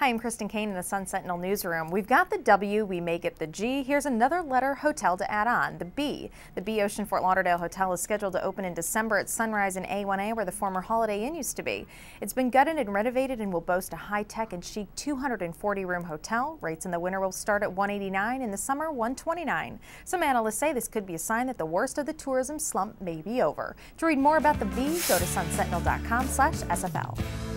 Hi, I'm Kristen Kane in the Sun Sentinel newsroom. We've got the W, we make it the G. Here's another letter hotel to add on, the B. The B Ocean Fort Lauderdale Hotel is scheduled to open in December at Sunrise in A1A where the former Holiday Inn used to be. It's been gutted and renovated and will boast a high-tech and chic 240-room hotel. Rates in the winter will start at 189 in the summer 129. Some analysts say this could be a sign that the worst of the tourism slump may be over. To read more about the B, go to sunsentinel.com/sfl.